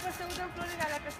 bine, nu sta să udăm florile alea, că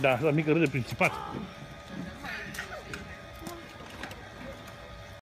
Da, la mică râde principat.